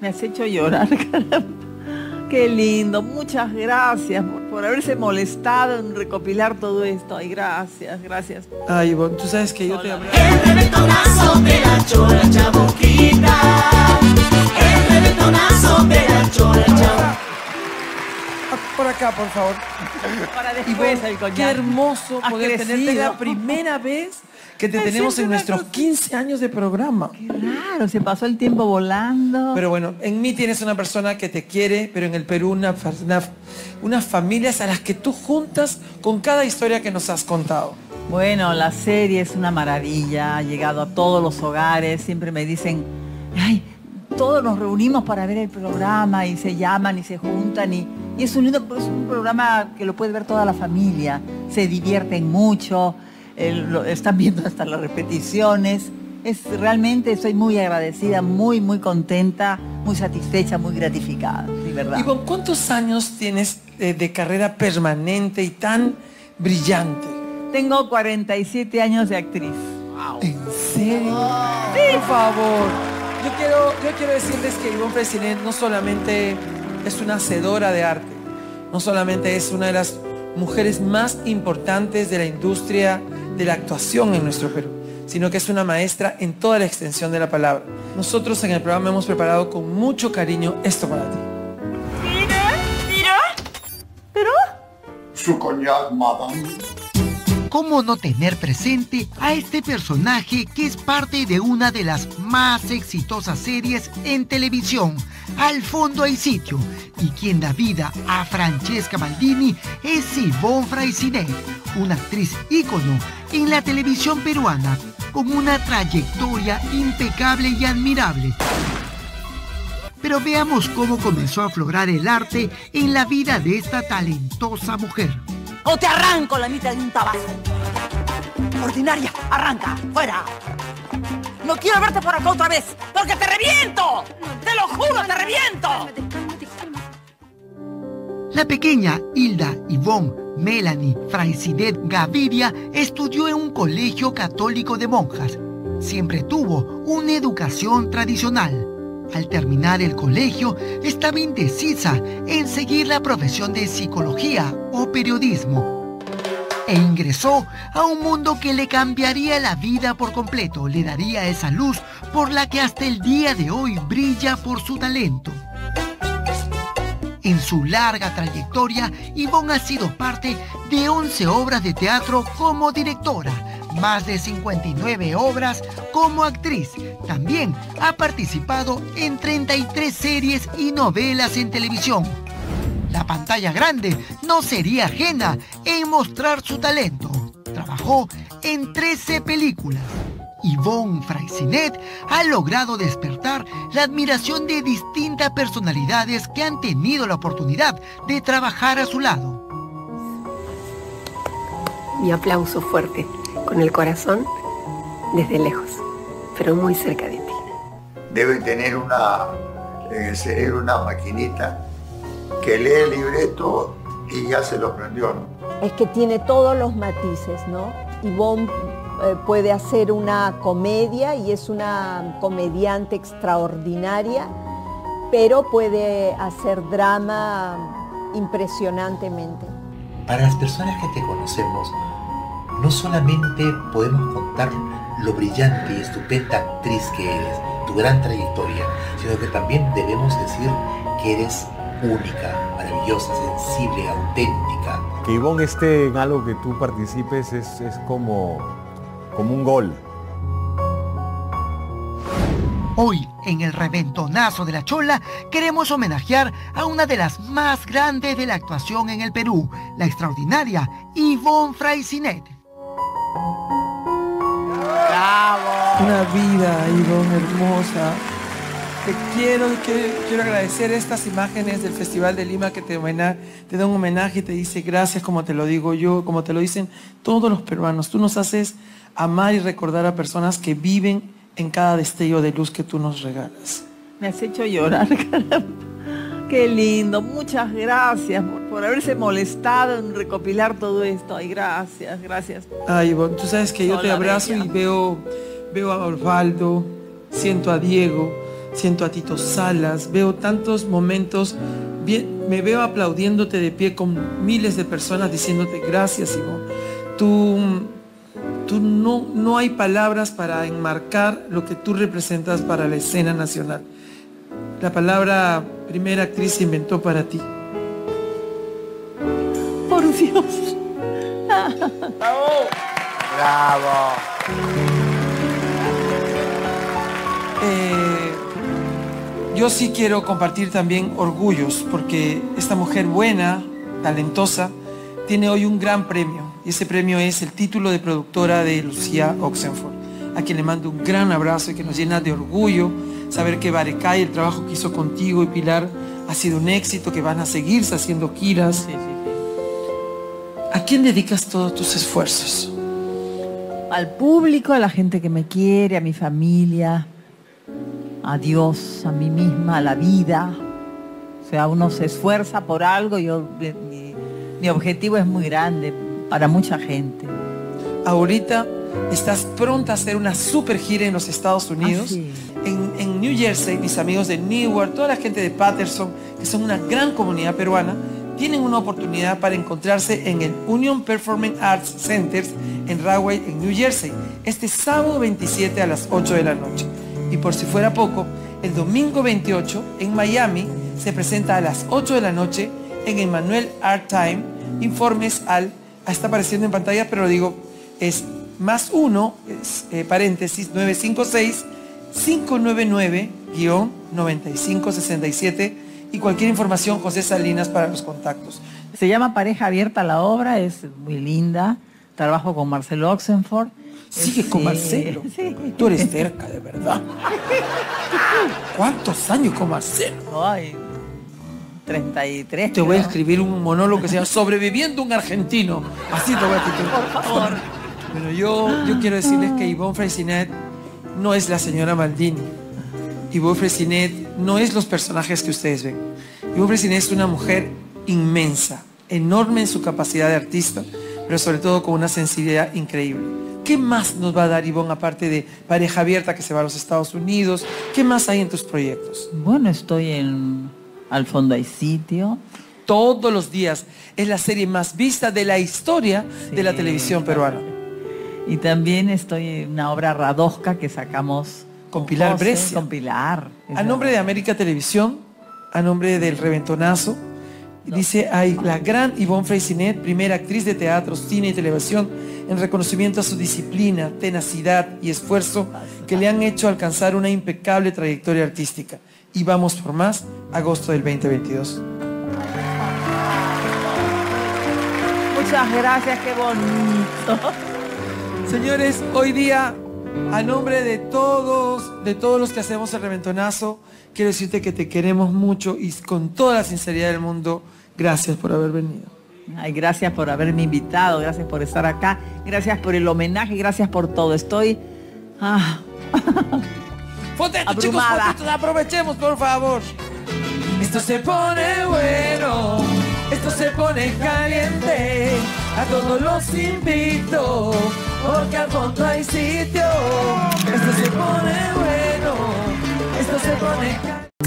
Me has hecho llorar, caramba. Qué lindo, muchas gracias por, por haberse molestado en recopilar todo esto. Ay, gracias, gracias. Ay, Ivonne, tú sabes que yo te hablé. El reventonazo de la chola chaboquita. El reventonazo de la chola chaboquita. Por acá, por favor. Para después Ivonne, el coñac. qué hermoso poder tenerte la primera vez que te Me tenemos en nuestros cosa- 15 años de programa. Claro, se pasó el tiempo volando. Pero bueno, en mí tienes una persona que te quiere, pero en el Perú una, una- unas familias a las que tú juntas con cada historia que nos has contado. Bueno, la serie es una maravilla, ha llegado a todos los hogares, siempre me dicen, ay, todos nos reunimos para ver el programa y se llaman y se juntan y, y es, un lindo, es un programa que lo puede ver toda la familia, se divierten mucho, lo- están viendo hasta las repeticiones. Es realmente estoy muy agradecida, muy, muy contenta, muy satisfecha, muy gratificada, de verdad. Ivonne, ¿cuántos años tienes de carrera permanente y tan brillante? Tengo 47 años de actriz. ¿En serio? Por favor. Yo quiero, yo quiero decirles que Ivonne Fresinet no solamente es una hacedora de arte, no solamente es una de las mujeres más importantes de la industria de la actuación en nuestro Perú, sino que es una maestra en toda la extensión de la palabra. Nosotros en el programa hemos preparado con mucho cariño esto para ti. Su coñac, madame. ¿Cómo no tener presente a este personaje que es parte de una de las más exitosas series en televisión? Al fondo hay sitio. Y quien da vida a Francesca Maldini es Yvonne Fraissinet, una actriz ícono en la televisión peruana, con una trayectoria impecable y admirable. Pero veamos cómo comenzó a aflorar el arte en la vida de esta talentosa mujer. o te arranco la mitad de un tabaco. Ordinaria, arranca, fuera. No quiero verte por acá otra vez, porque te reviento. Te lo juro, te reviento. La pequeña Hilda Yvonne Melanie Fraisidet Gaviria estudió en un colegio católico de monjas. Siempre tuvo una educación tradicional. Al terminar el colegio, estaba indecisa en seguir la profesión de psicología o periodismo. E ingresó a un mundo que le cambiaría la vida por completo, le daría esa luz por la que hasta el día de hoy brilla por su talento. En su larga trayectoria, Yvonne ha sido parte de 11 obras de teatro como directora, más de 59 obras como actriz. También ha participado en 33 series y novelas en televisión. La pantalla grande no sería ajena en mostrar su talento. Trabajó en 13 películas. Yvonne Fraissinet ha logrado despertar la admiración de distintas personalidades que han tenido la oportunidad de trabajar a su lado. Mi aplauso fuerte, con el corazón desde lejos, pero muy cerca de ti. Debe tener una, en el cerebro una maquinita que lee el libreto y ya se lo prendió, ¿no? es que tiene todos los matices, ¿no? Ivonne eh, puede hacer una comedia y es una comediante extraordinaria, pero puede hacer drama impresionantemente. Para las personas que te conocemos, no solamente podemos contar lo brillante y estupenda actriz que eres, tu gran trayectoria, sino que también debemos decir que eres única, maravillosa, sensible, auténtica. Que Ivonne esté en algo que tú participes es, es como, como un gol. Hoy, en el reventonazo de la chola, queremos homenajear a una de las más grandes de la actuación en el Perú, la extraordinaria Yvonne Fraissinet. Una vida, Ivonne, hermosa. Te quiero quiero agradecer estas imágenes del Festival de Lima que te, te da un homenaje y te dice gracias como te lo digo yo, como te lo dicen todos los peruanos. Tú nos haces amar y recordar a personas que viven en cada destello de luz que tú nos regalas. Me has hecho llorar, caramba. Qué lindo, muchas gracias por, por haberse molestado en recopilar todo esto. Ay, gracias, gracias. Ay, Ivonne, tú sabes que yo te abrazo bella. y veo, veo a Osvaldo, siento a Diego, siento a Tito Salas, veo tantos momentos, bien- me veo aplaudiéndote de pie con miles de personas diciéndote gracias, Ivonne. Tú, tú no, no hay palabras para enmarcar lo que tú representas para la escena nacional. La palabra primera actriz se inventó para ti. Por Dios. Bravo. Yo sí quiero compartir también orgullos, porque esta mujer buena, talentosa, tiene hoy un gran premio. Y ese premio es el título de productora de Lucía Oxenford, a quien le mando un gran abrazo y que nos llena de orgullo saber que Barecay, el trabajo que hizo contigo y Pilar, ha sido un éxito, que van a seguirse haciendo giras. ¿A quién dedicas todos tus esfuerzos? Al público, a la gente que me quiere, a mi familia, a Dios, a mí misma, a la vida. O sea, uno se esfuerza por algo, yo, mi, mi objetivo es muy grande para mucha gente. Ahorita estás pronta a hacer una super gira en los Estados Unidos. Ah, sí. en, en New Jersey, mis amigos de Newark, toda la gente de Patterson, que son una gran comunidad peruana, tienen una oportunidad para encontrarse en el Union Performing Arts Centers en Rahway, en New Jersey, este sábado 27 a las 8 de la noche. Y por si fuera poco, el domingo 28 en Miami se presenta a las 8 de la noche en Emmanuel Art Time. Informes al, ah, está apareciendo en pantalla, pero lo digo, es más uno, es, eh, paréntesis, 956 599-9567 y cualquier información José Salinas para los contactos. Se llama Pareja Abierta la obra, es muy linda. Trabajo con Marcelo Oxenford. Sigue con Marcelo. Tú eres cerca, de verdad. ¿Cuántos años con Marcelo? Ay, 33. Te voy a creo. escribir un monólogo que se llama Sobreviviendo un argentino. Así te voy a titular. Por favor. Bueno, yo, yo quiero decirles que Yvonne Freycinet no es la señora Maldini. Yvonne Freycinet no es los personajes que ustedes ven. Yvonne Freycinet es una mujer inmensa, enorme en su capacidad de artista, pero sobre todo con una sensibilidad increíble. ¿Qué más nos va a dar Yvonne aparte de Pareja Abierta que se va a los Estados Unidos? ¿Qué más hay en tus proyectos? Bueno, estoy en Al fondo hay sitio. Todos los días. Es la serie más vista de la historia de la televisión peruana. Y también estoy en una obra Radosca que sacamos Con Pilar José, Brescia. Con Pilar. A nombre de América Televisión, a nombre del Reventonazo, dice hay la gran Yvonne Freycinet, primera actriz de teatro, cine y televisión, en reconocimiento a su disciplina, tenacidad y esfuerzo que le han hecho alcanzar una impecable trayectoria artística. Y vamos por más, agosto del 2022. Muchas gracias, qué bonito. Señores, hoy día, a nombre de todos, de todos los que hacemos el reventonazo, quiero decirte que te queremos mucho y con toda la sinceridad del mundo, gracias por haber venido. Ay, gracias por haberme invitado, gracias por estar acá, gracias por el homenaje, gracias por todo. Estoy ah, Fotetos, chicos, Abrumada. fotetos, aprovechemos, por favor. Esto se pone bueno, esto se pone caliente. A todos los invito, porque al fondo hay sitio. Esto se pone bueno, esto se pone.